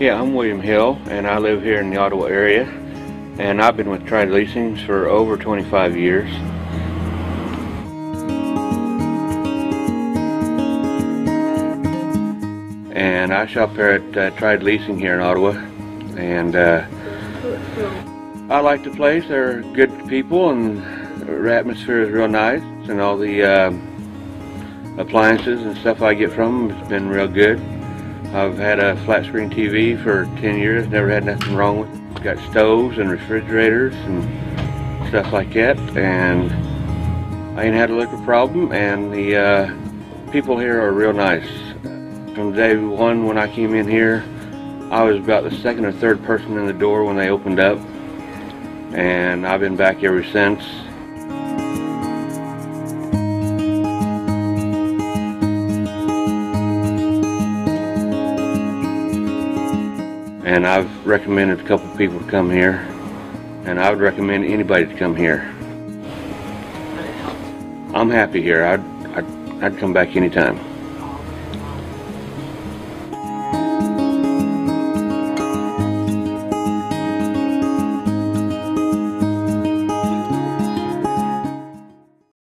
Yeah, I'm William Hill, and I live here in the Ottawa area. And I've been with Triad Leasings for over 25 years. And I shop here at uh, Leasing here in Ottawa. And uh, I like the place. They're good people, and the atmosphere is real nice. And all the uh, appliances and stuff I get from them has been real good. I've had a flat screen TV for 10 years, never had nothing wrong with it. Got stoves and refrigerators and stuff like that, and I ain't had a liquor problem, and the uh, people here are real nice. From day one when I came in here, I was about the second or third person in the door when they opened up, and I've been back ever since. And I've recommended a couple people to come here and I would recommend anybody to come here. I'm happy here. I'd, I'd, I'd come back anytime.